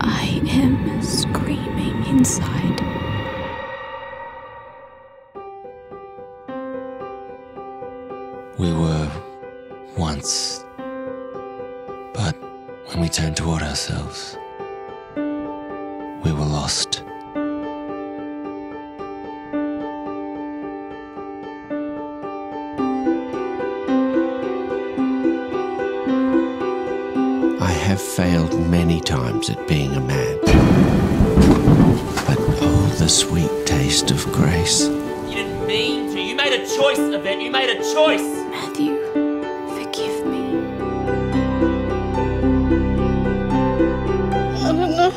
I am screaming inside. We were once, but when we turn toward ourselves, have failed many times at being a man. But oh, the sweet taste of grace. You didn't mean to. You made a choice, Yvette. You made a choice. Matthew, forgive me. I don't know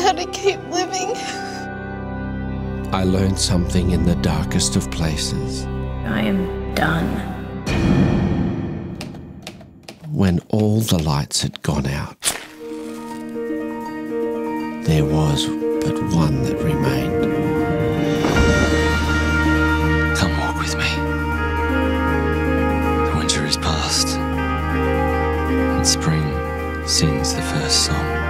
how to keep living. I learned something in the darkest of places. I am done. When all the lights had gone out, there was but one that remained. Come walk with me. The winter is past, and spring sings the first song.